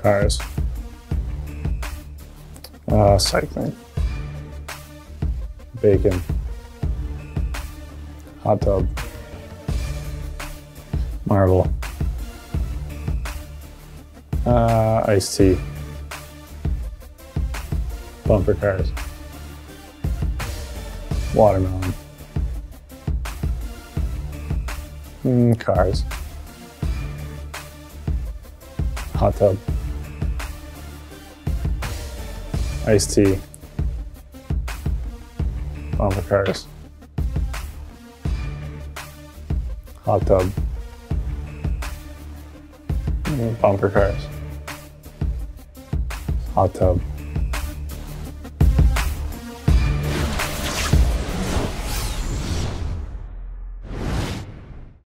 Cars. Uh, cycling. Bacon. Hot tub. Marble. Uh, iced tea. Bumper cars. Watermelon. Mm, cars. Hot tub. Iced tea. Bumper cars. Hot tub. Bumper cars. Hot tub.